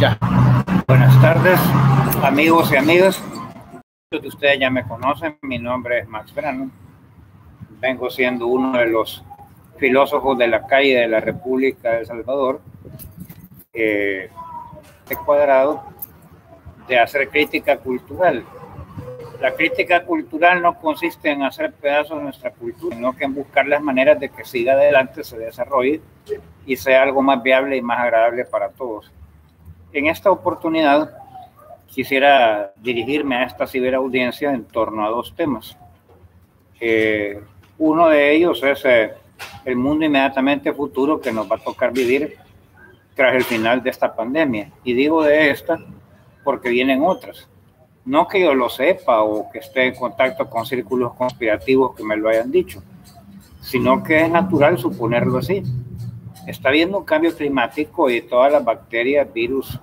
Ya. Buenas tardes, amigos y amigas. Muchos de ustedes ya me conocen. Mi nombre es Max Brano. Vengo siendo uno de los filósofos de la calle de la República de El Salvador. Eh, he cuadrado de hacer crítica cultural la crítica cultural no consiste en hacer pedazos de nuestra cultura, sino que en buscar las maneras de que siga adelante, se desarrolle y sea algo más viable y más agradable para todos. En esta oportunidad quisiera dirigirme a esta ciberaudiencia en torno a dos temas. Eh, uno de ellos es eh, el mundo inmediatamente futuro que nos va a tocar vivir tras el final de esta pandemia. Y digo de esta porque vienen otras no que yo lo sepa o que esté en contacto con círculos conspirativos que me lo hayan dicho, sino que es natural suponerlo así. Está habiendo un cambio climático y todas las bacterias, virus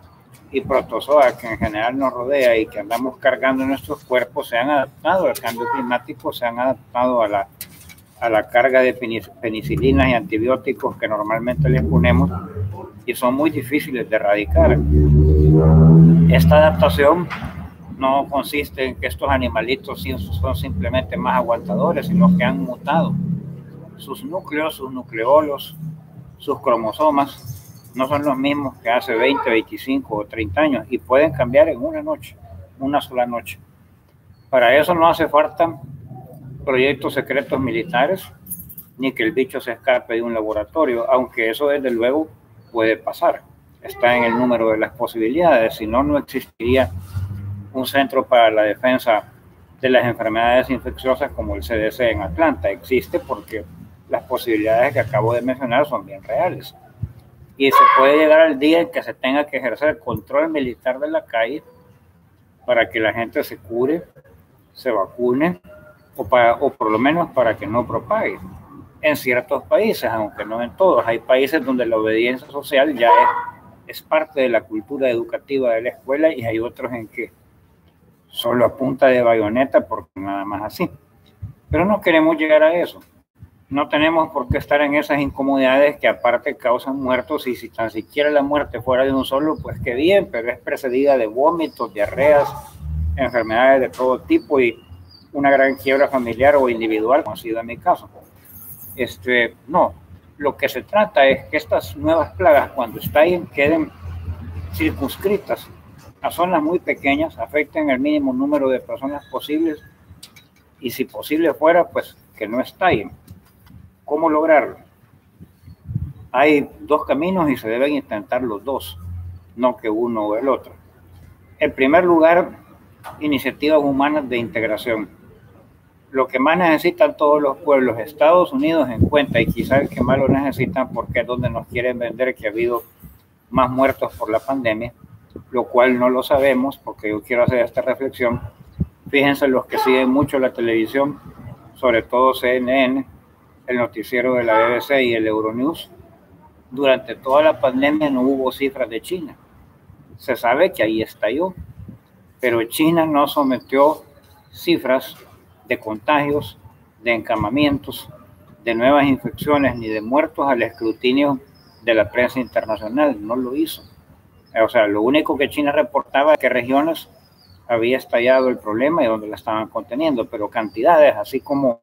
y protozoas que en general nos rodea y que andamos cargando en nuestros cuerpos se han adaptado al cambio climático, se han adaptado a la, a la carga de penicilinas y antibióticos que normalmente les ponemos y son muy difíciles de erradicar. Esta adaptación no consiste en que estos animalitos son simplemente más aguantadores, sino que han mutado. Sus núcleos, sus nucleolos, sus cromosomas no son los mismos que hace 20, 25 o 30 años y pueden cambiar en una noche, una sola noche. Para eso no hace falta proyectos secretos militares ni que el bicho se escape de un laboratorio, aunque eso desde luego puede pasar. Está en el número de las posibilidades, si no, no existiría un centro para la defensa de las enfermedades infecciosas como el CDC en Atlanta. Existe porque las posibilidades que acabo de mencionar son bien reales. Y se puede llegar al día en que se tenga que ejercer el control militar de la calle para que la gente se cure, se vacune o, para, o por lo menos para que no propague. En ciertos países, aunque no en todos, hay países donde la obediencia social ya es, es parte de la cultura educativa de la escuela y hay otros en que solo a punta de bayoneta, porque nada más así. Pero no queremos llegar a eso. No tenemos por qué estar en esas incomodidades que aparte causan muertos y si tan siquiera la muerte fuera de un solo, pues qué bien, pero es precedida de vómitos, diarreas, enfermedades de todo tipo y una gran quiebra familiar o individual, como ha sido en mi caso. Este, no, lo que se trata es que estas nuevas plagas, cuando estén, queden circunscritas a zonas muy pequeñas, afecten el mínimo número de personas posibles y si posible fuera, pues que no estallen. ¿Cómo lograrlo? Hay dos caminos y se deben intentar los dos, no que uno o el otro. En primer lugar, iniciativas humanas de integración. Lo que más necesitan todos los pueblos, Estados Unidos en cuenta, y quizás el que más lo necesitan porque es donde nos quieren vender que ha habido más muertos por la pandemia, lo cual no lo sabemos porque yo quiero hacer esta reflexión. Fíjense los que siguen mucho la televisión, sobre todo CNN, el noticiero de la BBC y el Euronews. Durante toda la pandemia no hubo cifras de China. Se sabe que ahí estalló, pero China no sometió cifras de contagios, de encamamientos, de nuevas infecciones ni de muertos al escrutinio de la prensa internacional. No lo hizo. O sea, lo único que China reportaba es que regiones había estallado el problema y donde la estaban conteniendo, pero cantidades, así como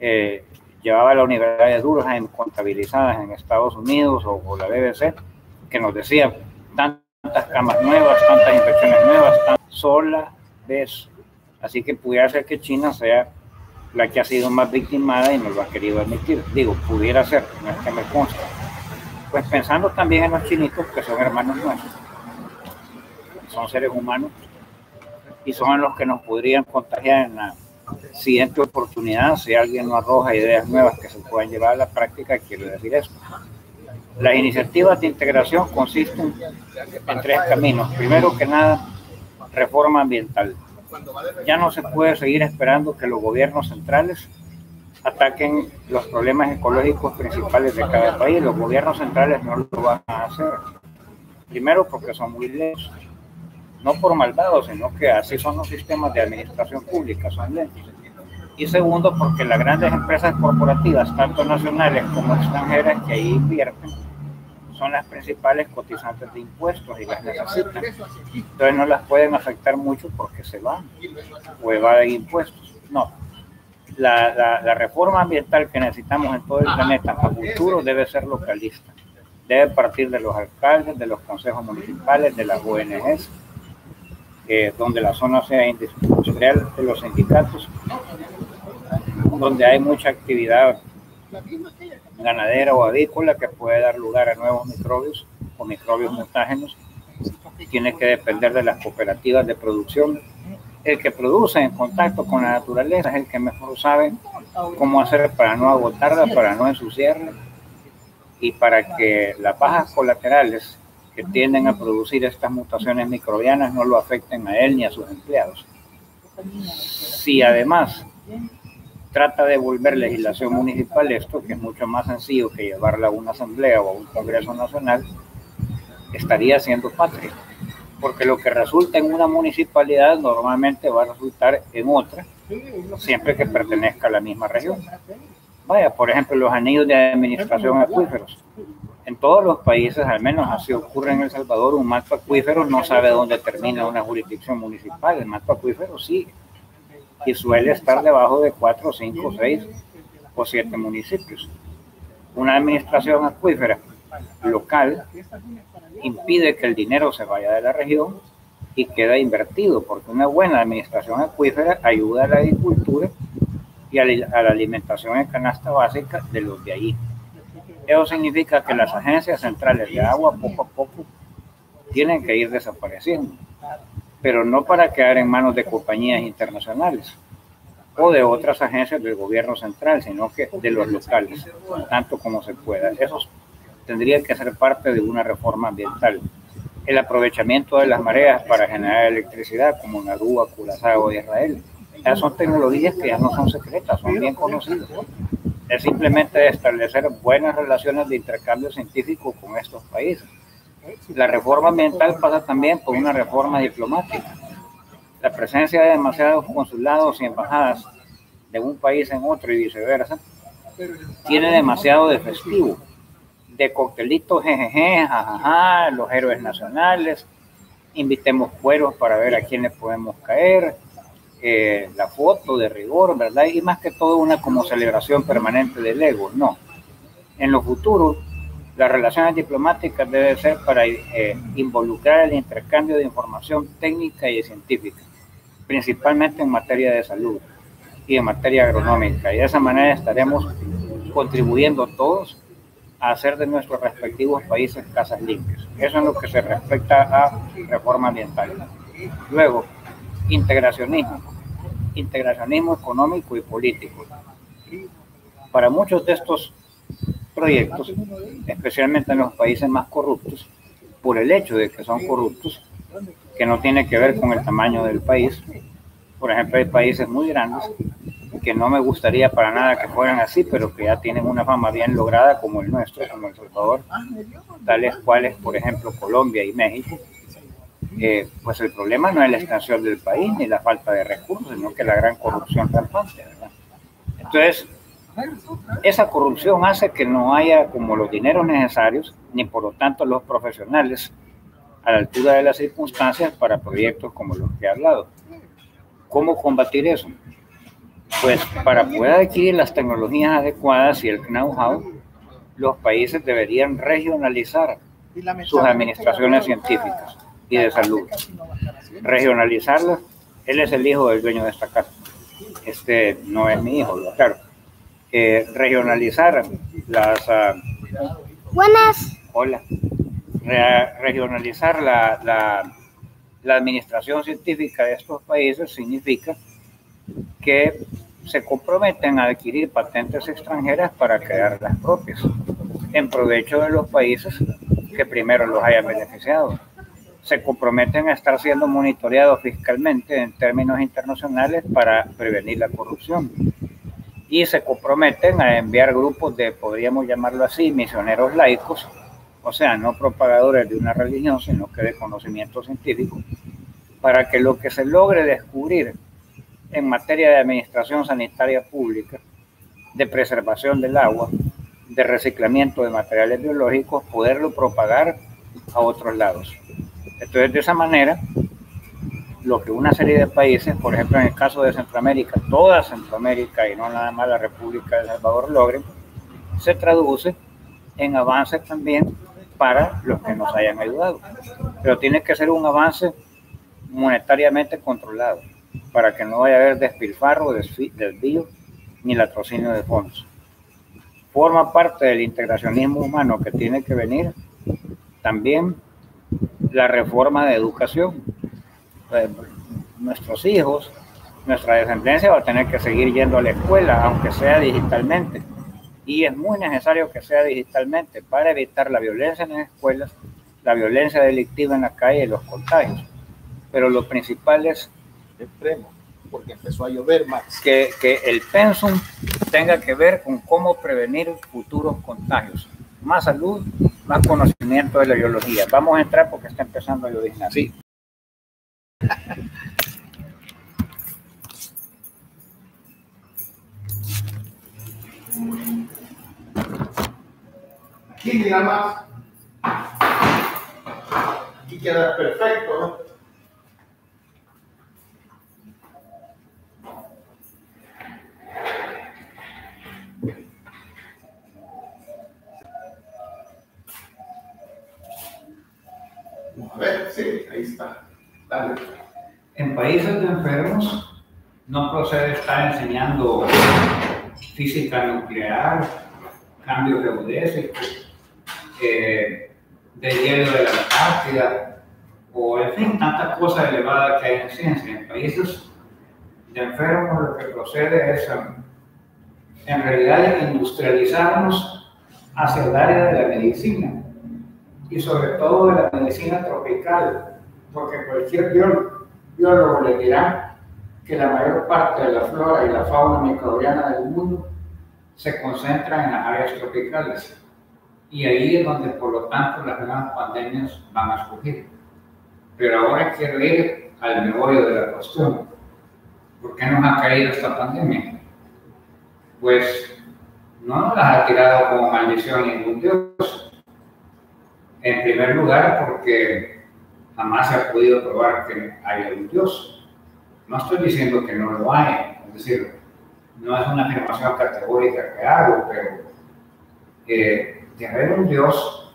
eh, llevaba la Universidad de Durham contabilizadas en Estados Unidos o, la BBC, que nos decía tantas camas nuevas, tantas infecciones nuevas, tan sola vez. Así que pudiera ser que China sea la que ha sido más victimada y no lo ha querido admitir. Digo, pudiera ser, no es que me consta pues pensando también en los chinitos que son hermanos nuestros, son seres humanos y son los que nos podrían contagiar en la siguiente oportunidad si alguien no arroja ideas nuevas que se puedan llevar a la práctica, quiero decir esto. Las iniciativas de integración consisten en tres caminos. Primero que nada, reforma ambiental. Ya no se puede seguir esperando que los gobiernos centrales ataquen los problemas ecológicos principales de cada país. Los gobiernos centrales no lo van a hacer. Primero porque son muy lentos, no por malvados, sino que así son los sistemas de administración pública, son lentos. Y segundo porque las grandes empresas corporativas, tanto nacionales como extranjeras, que ahí invierten, son las principales cotizantes de impuestos y las necesitan. Entonces no las pueden afectar mucho porque se van o evaden impuestos. No. La, la, reforma ambiental que necesitamos en todo el planeta a futuro debe ser localista. Debe partir de los alcaldes, de los consejos municipales, de las ONGs, eh, donde la zona sea industrial, de los sindicatos, donde hay mucha actividad ganadera o avícola que puede dar lugar a nuevos microbios o microbios mutágenos. Tiene que depender de las cooperativas de producción. El que produce en contacto con la naturaleza es el que mejor sabe cómo hacer para no agotarla, para no ensuciarla y para que las bajas colaterales que tienden a producir estas mutaciones microbianas no lo afecten a él ni a sus empleados. Si además trata de volver legislación municipal esto, que es mucho más sencillo que llevarla a una asamblea o a un congreso nacional, estaría siendo patria. Porque lo que resulta en una municipalidad normalmente va a resultar en otra, siempre que pertenezca a la misma región. Vaya, por ejemplo, los anillos de administración acuíferos. En todos los países, al menos así ocurre en El Salvador, un mato acuífero no sabe dónde termina una jurisdicción municipal. El mato acuífero sigue y suele estar debajo de cuatro, cinco, seis o siete municipios. Una administración acuífera local impide que el dinero se vaya de la región y queda invertido, porque una buena administración acuífera ayuda a la agricultura y a la alimentación en canasta básica de los de allí. Eso significa que las agencias centrales de agua poco a poco tienen que ir desapareciendo pero no para quedar en manos de compañías internacionales o de otras agencias del gobierno central, sino que de los locales, tanto como se pueda. Eso tendría que ser parte de una reforma ambiental. El aprovechamiento de las mareas para generar electricidad, como en Aruba, Curazao y Israel. Esas son tecnologías que ya no son secretas, son bien conocidas. Es simplemente establecer buenas relaciones de intercambio científico con estos países. La reforma ambiental pasa también por una reforma diplomática. La presencia de demasiados consulados y embajadas de un país en otro y viceversa tiene demasiado de festivo, de coctelitos, jejeje, jajaja, los héroes nacionales, invitemos cueros para ver a quién le podemos caer, eh, la foto de rigor, ¿verdad? Y más que todo una como celebración permanente del ego, no. En lo futuro, las relaciones diplomáticas deben ser para eh, involucrar el intercambio de información técnica y científica, principalmente en materia de salud y en materia agronómica. Y de esa manera estaremos contribuyendo todos a hacer de nuestros respectivos países casas limpias. Eso es lo que se respecta a reforma ambiental. Luego, integracionismo. Integracionismo económico y político. Para muchos de estos proyectos, especialmente en los países más corruptos, por el hecho de que son corruptos, que no tiene que ver con el tamaño del país. Por ejemplo, hay países muy grandes que no me gustaría para nada que fueran así, pero que ya tienen una fama bien lograda como el nuestro, como El Salvador, tales cuales, por ejemplo, Colombia y México. Eh, pues el problema no es la extensión del país ni la falta de recursos, sino que la gran corrupción rampante. Entonces, esa corrupción hace que no haya como los dineros necesarios, ni por lo tanto los profesionales a la altura de las circunstancias para proyectos como los que he hablado. ¿Cómo combatir eso? Pues para poder adquirir las tecnologías adecuadas y el know-how, los países deberían regionalizar sus administraciones científicas y de salud. Regionalizarlas. Él es el hijo del dueño de esta casa. Este no es mi hijo, claro regionalizar las... Ah, Buenas. Hola. regionalizar la, la, la administración científica de estos países significa que se comprometen a adquirir patentes extranjeras para crear las propias, en provecho de los países que primero los hayan beneficiado. Se comprometen a estar siendo monitoreados fiscalmente en términos internacionales para prevenir la corrupción y se comprometen a enviar grupos de, podríamos llamarlo así, misioneros laicos, o sea, no propagadores de una religión, sino que de conocimiento científico, para que lo que se logre descubrir en materia de administración sanitaria pública, de preservación del agua, de reciclamiento de materiales biológicos, poderlo propagar a otros lados. Entonces, de esa manera, lo que una serie de países, por ejemplo, en el caso de Centroamérica, toda Centroamérica y no nada más la República de Salvador logren, se traduce en avances también para los que nos hayan ayudado. Pero tiene que ser un avance monetariamente controlado para que no vaya a haber despilfarro, desvío ni latrocinio de fondos. Forma parte del integracionismo humano que tiene que venir también la reforma de educación. Pues, nuestros hijos, nuestra descendencia va a tener que seguir yendo a la escuela, aunque sea digitalmente. Y es muy necesario que sea digitalmente para evitar la violencia en las escuelas, la violencia delictiva en la calle y los contagios. Pero lo principal es extremo, porque empezó a llover más. Que, que el pensum tenga que ver con cómo prevenir futuros contagios. Más salud, más conocimiento de la biología. Vamos a entrar porque está empezando a llover. Sí. Aquí mira más. Aquí queda perfecto, ¿no? Ver. En países de enfermos no procede estar enseñando física nuclear, cambios geodésicos, eh, de hielo de la Antártida, o en fin, tantas cosas elevadas que hay en ciencia. En países de enfermos lo que procede es en realidad industrializarnos hacia el área de la medicina y sobre todo de la medicina tropical, porque cualquier biólogo, le dirá que la mayor parte de la flora y la fauna microbiana del mundo se concentra en las áreas tropicales. Y ahí es donde, por lo tanto, las nuevas pandemias van a surgir. Pero ahora quiero ir al meollo de la cuestión. ¿Por qué nos ha caído esta pandemia? Pues no nos las ha tirado como maldición ningún Dios, en primer lugar, porque jamás se ha podido probar que hay un Dios. No estoy diciendo que no lo hay, es decir, no es una afirmación categórica que hago, pero eh, de haber un Dios,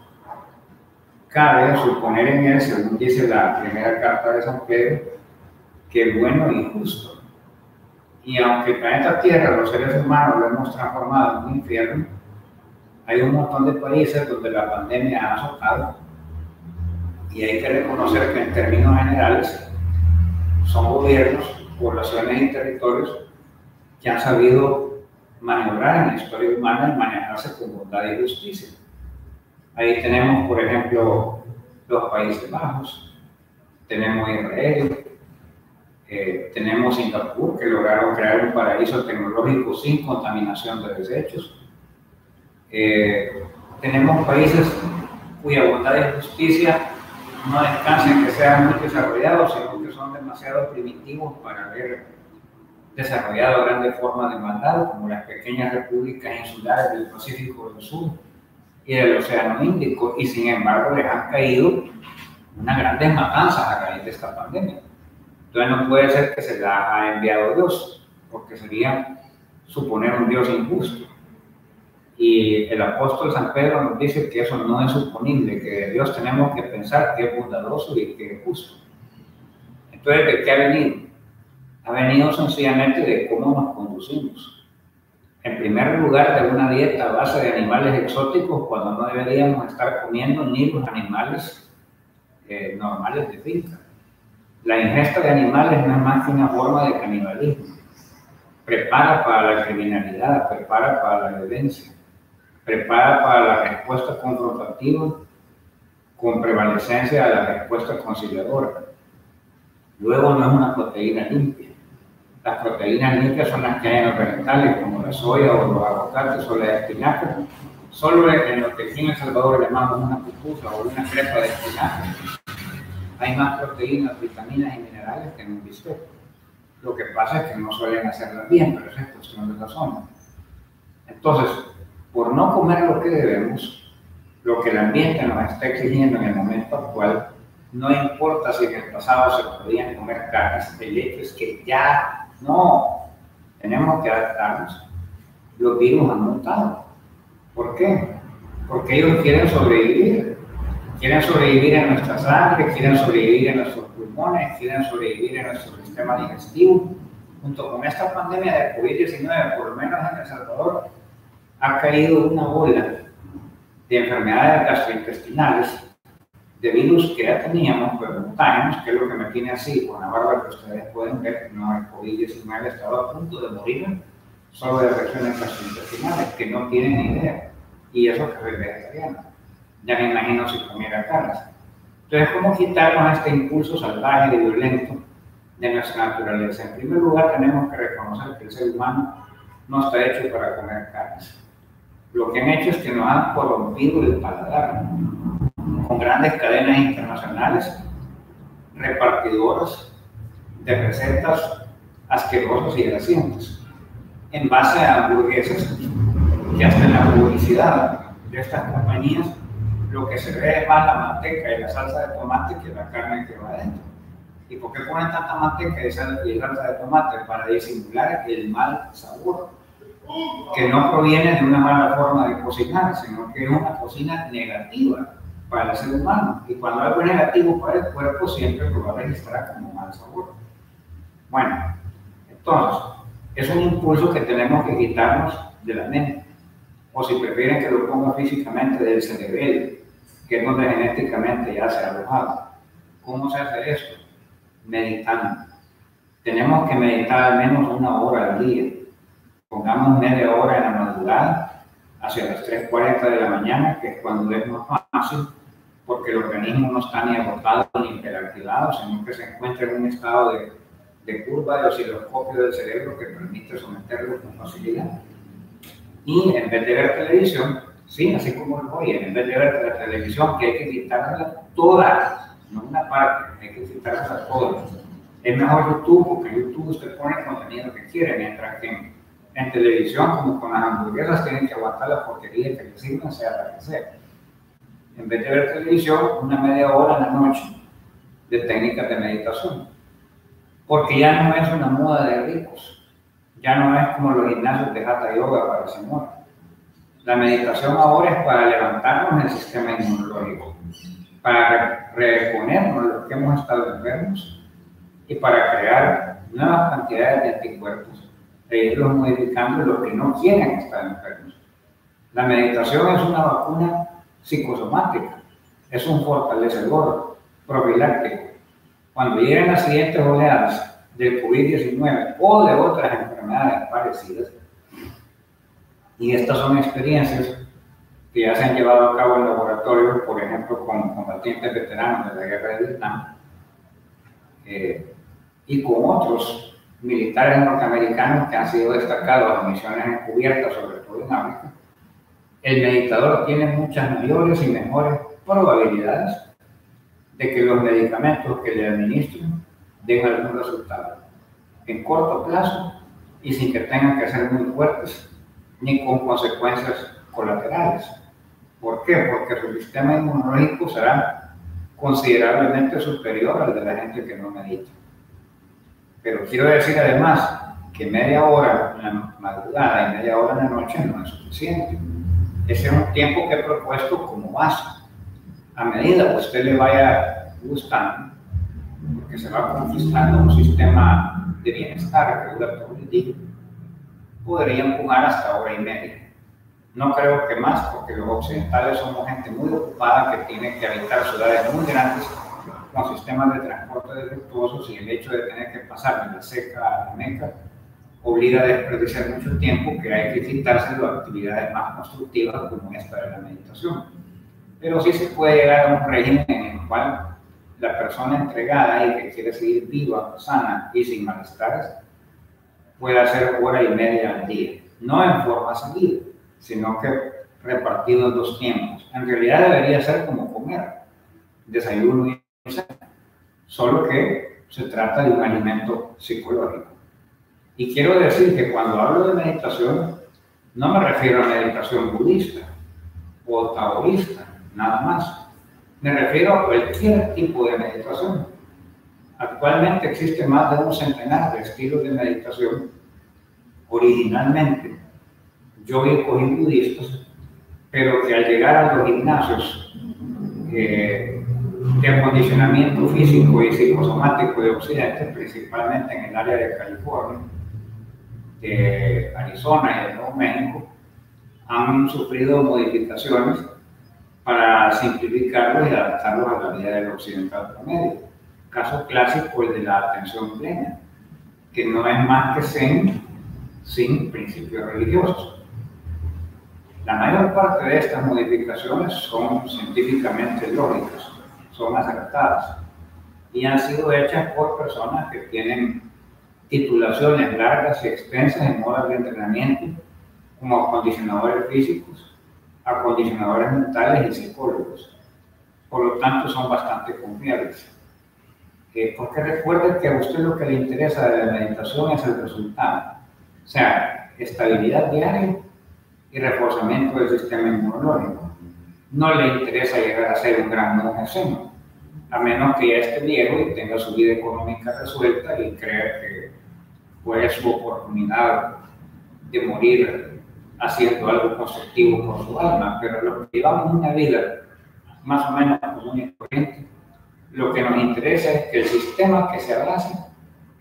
cabe suponer en él, según dice la primera carta de San Pedro, que es bueno y justo. Y aunque el planeta Tierra, los seres humanos, lo hemos transformado en un infierno, hay un montón de países donde la pandemia ha azotado y hay que reconocer que en términos generales son gobiernos, poblaciones y territorios que han sabido maniobrar en la historia humana y manejarse con bondad y justicia. Ahí tenemos, por ejemplo, los Países Bajos, tenemos Israel, eh, tenemos Singapur, que lograron crear un paraíso tecnológico sin contaminación de desechos, eh, tenemos países cuya bondad y justicia no descansa en que sean muy desarrollados, sino que son demasiado primitivos para haber desarrollado grandes formas de maldad, como las pequeñas repúblicas insulares del Pacífico del Sur y del Océano Índico, y sin embargo les han caído unas grandes matanzas a raíz de esta pandemia. Entonces no puede ser que se la ha enviado Dios, porque sería suponer un Dios injusto. Y el apóstol San Pedro nos dice que eso no es suponible, que de Dios tenemos que pensar que es bondadoso y que es justo. Entonces, ¿de qué ha venido? Ha venido sencillamente de cómo nos conducimos. En primer lugar, de una dieta a base de animales exóticos cuando no deberíamos estar comiendo ni los animales eh, normales de finca. La ingesta de animales no es más que una forma de canibalismo. Prepara para la criminalidad, prepara para la violencia prepara para la respuesta confrontativa con prevalecencia de la respuesta conciliadora. Luego no es una proteína limpia. Las proteínas limpias son las que hay en los vegetales, como la soya o los aguacates o la espinaca. Solo en lo que aquí en El Salvador llamamos una pupusa o una crepa de espinaca. Hay más proteínas, vitaminas y minerales que en un bistec. Lo que pasa es que no suelen hacerlas bien, pero esa es cuestión de la zona. Entonces, por no comer lo que debemos, lo que el ambiente nos está exigiendo en el momento actual, no importa si en el pasado se podían comer carnes, el hecho es que ya no tenemos que adaptarnos. Los virus han mutado. ¿Por qué? Porque ellos quieren sobrevivir. Quieren sobrevivir en nuestra sangre, quieren sobrevivir en nuestros pulmones, quieren sobrevivir en nuestro sistema digestivo. Junto con esta pandemia de COVID-19, por lo menos en El Salvador, ha caído una ola de enfermedades gastrointestinales de virus que ya teníamos, pero mutágenos, que es lo que me tiene así, con la barba que ustedes pueden ver, no el COVID-19 estaba a punto de morir solo de reacciones gastrointestinales, que no tienen ni idea. Y eso que soy vegetariano. Ya me imagino si comiera carnes. Entonces, ¿cómo quitarnos este impulso salvaje y violento de nuestra naturaleza? En primer lugar, tenemos que reconocer que el ser humano no está hecho para comer carnes. Lo que han hecho es que nos han corrompido el paladar con grandes cadenas internacionales, repartidoras de recetas asquerosas y grasientas, en base a hamburguesas, que hasta en la publicidad de estas compañías lo que se ve es más la manteca y la salsa de tomate que la carne que va adentro. ¿Y por qué ponen tanta manteca y salsa de tomate? Para disimular el mal sabor, que no proviene de una mala forma de cocinar, sino que es una cocina negativa para el ser humano. Y cuando algo es negativo para el cuerpo, siempre lo va a registrar como mal sabor. Bueno, entonces, es un impulso que tenemos que quitarnos de la mente. O si prefieren que lo ponga físicamente del cerebelo, que es donde genéticamente ya se ha alojado. ¿Cómo se hace esto? Meditando. Tenemos que meditar al menos una hora al día. Pongamos media hora en la madrugada, hacia las 3.40 de la mañana, que es cuando es más fácil porque el organismo no está ni agotado ni hiperactivado, sino que se encuentra en un estado de, de curva de osciloscopio del cerebro que permite someterlo con facilidad. Y en vez de ver televisión, sí, así como lo voy, en vez de ver la televisión, que hay que quitarla toda, no una parte, hay que quitarla toda. Es mejor YouTube, porque YouTube usted pone el contenido que quiere, mientras que en, televisión, como con las hamburguesas, tienen que aguantar la porquería que le sirvan, sea la que sea en vez de ver televisión, una media hora en la noche de técnicas de meditación. Porque ya no es una moda de ricos, ya no es como los gimnasios de Hatha Yoga para señor. La meditación ahora es para levantarnos el sistema inmunológico, para reponernos lo que hemos estado enfermos y para crear nuevas cantidades de anticuerpos e irlos modificando los que no quieren estar enfermos. La meditación es una vacuna psicosomática, es un fortalecedor profiláctico. Cuando lleguen las siguientes oleadas del COVID-19 o de otras enfermedades parecidas, y estas son experiencias que ya se han llevado a cabo en laboratorios, por ejemplo, con combatientes veteranos de la guerra de Vietnam, eh, y con otros militares norteamericanos que han sido destacados en misiones encubiertas, sobre todo en África, el meditador tiene muchas mayores y mejores probabilidades de que los medicamentos que le administren den algún resultado en corto plazo y sin que tengan que ser muy fuertes ni con consecuencias colaterales. ¿Por qué? Porque su sistema inmunológico será considerablemente superior al de la gente que no medita. Pero quiero decir además que media hora en la madrugada y media hora en la noche no es suficiente ese es un tiempo que he propuesto como base. A medida que usted le vaya gustando, porque se va conquistando un sistema de bienestar que dura todo el día, podría empujar hasta hora y media. No creo que más, porque los occidentales somos gente muy ocupada que tiene que habitar ciudades muy grandes con sistemas de transporte defectuosos y el hecho de tener que pasar de la seca a la meca obliga a desperdiciar mucho tiempo que hay que quitarse de actividades más constructivas como esta de la meditación. Pero sí se puede llegar a un régimen en el cual la persona entregada y que quiere seguir viva, sana y sin malestares puede hacer hora y media al día. No en forma seguida, sino que repartido en dos tiempos. En realidad debería ser como comer, desayuno y solo que se trata de un alimento psicológico. Y quiero decir que cuando hablo de meditación, No me refiero a meditación budista o taoísta, nada más. Me refiero a cualquier tipo de meditación. Actualmente existe más de un centenar de estilos de meditación. Originalmente, yo cogí budistas, pero que al llegar a los gimnasios eh, de acondicionamiento físico y psicosomático de Occidente, principalmente en el área de California, de Arizona y de Nuevo México, han sufrido modificaciones para simplificarlos y adaptarlos a la vida del occidental promedio. Caso clásico el de la atención plena, que no es más que Zen sin principios religiosos. La mayor parte de estas modificaciones son científicamente lógicas, son acertadas y han sido hechas por personas que tienen titulaciones largas y extensas en modas de entrenamiento como acondicionadores físicos, acondicionadores mentales y psicólogos. Por lo tanto, son bastante confiables. Eh, porque recuerde que a usted lo que le interesa de la meditación es el resultado. O sea, estabilidad diaria y reforzamiento del sistema inmunológico. No le interesa llegar a ser un gran monje a menos que ya esté viejo y tenga su vida económica resuelta y crea que fue su oportunidad de morir haciendo algo constructivo por su alma, pero los que llevamos una vida más o menos común y corriente, lo que nos interesa es que el sistema que se abrace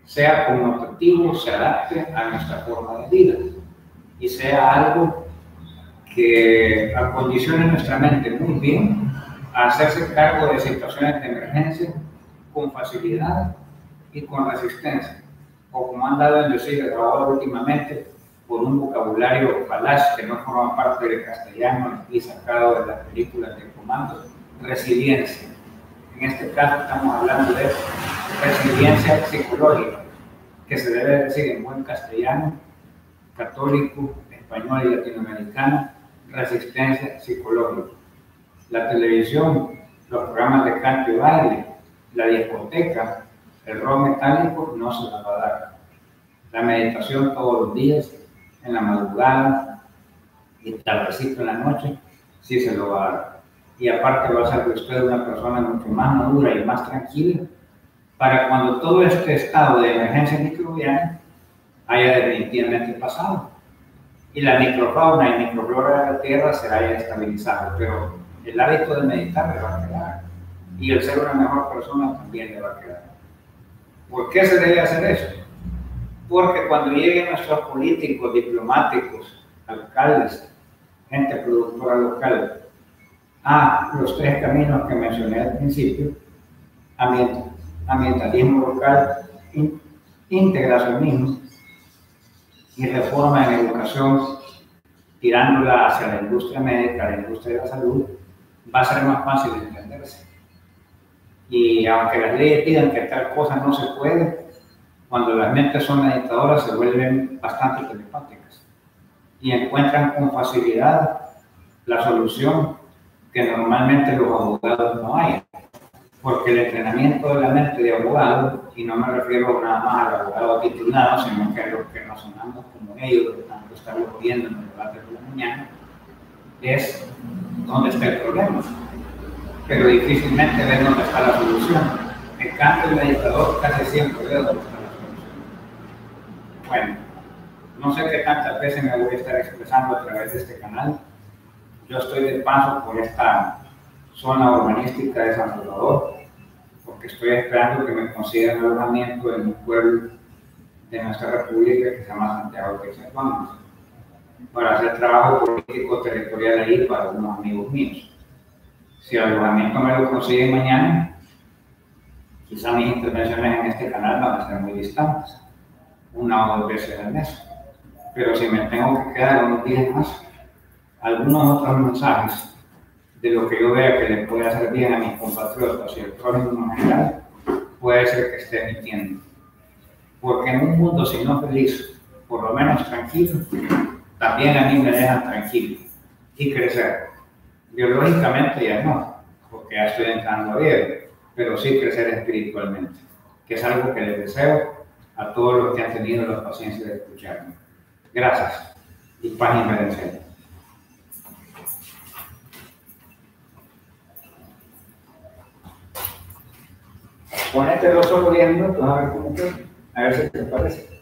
sea conmutativo, se adapte a nuestra forma de vida y sea algo que acondicione nuestra mente muy bien a hacerse cargo de situaciones de emergencia con facilidad y con resistencia, o como han dado en decir ahora últimamente, por un vocabulario falaz que no forma parte del castellano y sacado de las películas de comando, resiliencia. En este caso estamos hablando de resiliencia psicológica, que se debe decir en buen castellano, católico, español y latinoamericano, resistencia psicológica. La televisión, los programas de canto y baile, la discoteca, el rock metálico no se la va a dar. La meditación todos los días, en la madrugada y tardecito en la noche, sí se lo va a dar. Y aparte va a ser usted una persona mucho más madura y más tranquila para cuando todo este estado de emergencia microbiana haya definitivamente pasado y la microfauna y microflora de la Tierra se haya estabilizado, pero el hábito de meditar le va a quedar y el ser una mejor persona también le va a quedar. ¿Por qué se debe hacer eso? Porque cuando lleguen nuestros políticos, diplomáticos, alcaldes, gente productora local, a los tres caminos que mencioné al principio, ambientalismo local, integracionismo y reforma en educación, tirándola hacia la industria médica, la industria de la salud, va a ser más fácil de entenderse. Y aunque las leyes pidan que tal cosa no se puede, cuando las mentes son meditadoras se vuelven bastante telepáticas y encuentran con facilidad la solución que normalmente los abogados no hay porque el entrenamiento de la mente de abogado, y no me refiero nada más al abogado titulado, sino que a los que nos sonamos como ellos, de tanto estarlo viendo en el debate de la mañana, es dónde está el problema. Pero difícilmente ve dónde está la solución. En cambio, el meditador casi siempre ve dónde está la solución. Bueno, no sé qué tantas veces me voy a estar expresando a través de este canal. Yo estoy de paso por esta zona urbanística de San Salvador porque estoy esperando que me consigan alojamiento en un pueblo de nuestra república que se llama Santiago de Juan para hacer trabajo político territorial ahí para unos amigos míos. Si el alojamiento me lo consigue mañana, quizá mis intervenciones en este canal van a ser muy distantes, una o dos veces al mes. Pero si me tengo que quedar unos días más, algunos otros mensajes de lo que yo vea que le puede hacer bien a mis compatriotas y al prójimo en general, puede ser que esté mintiendo. Porque en un mundo si no feliz, por lo menos tranquilo, también a mí me dejan tranquilo y crecer. Biológicamente ya no, porque ya estoy entrando a pero sí crecer espiritualmente, que es algo que les deseo a todos los que han tenido la paciencia de escucharme. Gracias. y paz y Ponete los ojos 10 minutos, a ver cómo a ver si te parece.